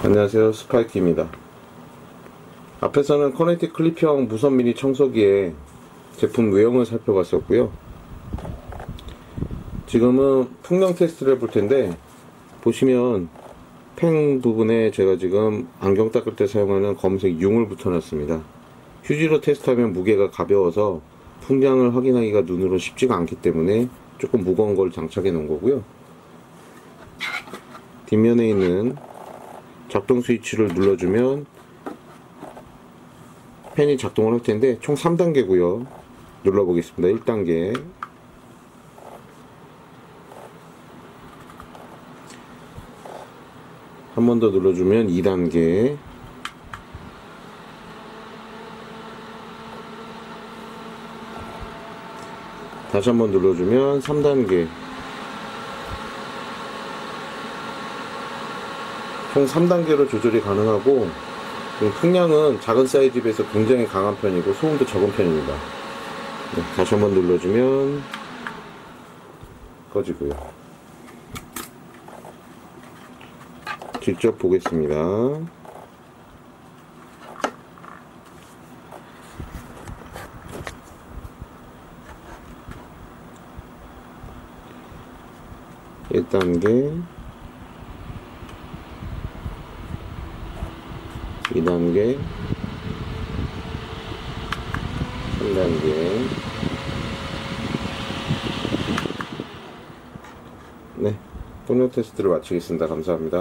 안녕하세요. 스파이키입니다. 앞에서는 커네틱 클립형 무선 미니 청소기의 제품 외형을 살펴봤었고요. 지금은 풍량 테스트를 해볼 텐데 보시면 팬 부분에 제가 지금 안경 닦을 때 사용하는 검색 융을 붙여놨습니다. 휴지로 테스트하면 무게가 가벼워서 풍량을 확인하기가 눈으로 쉽지가 않기 때문에 조금 무거운 걸 장착해 놓은 거고요. 뒷면에 있는 작동 스위치를 눌러주면 팬이 작동을 할 텐데 총 3단계고요. 눌러보겠습니다. 1단계. 한 번 더 눌러주면 2단계. 다시 한 번 눌러주면 3단계 총 3단계로 조절이 가능하고 풍량은 작은 사이즈에 비해서 굉장히 강한 편이고 소음도 적은 편입니다. 네, 다시 한번 눌러주면 꺼지고요. 직접 보겠습니다. (1단계) 2단계 3단계. 네 폭력 테스트를 마치겠습니다. 감사합니다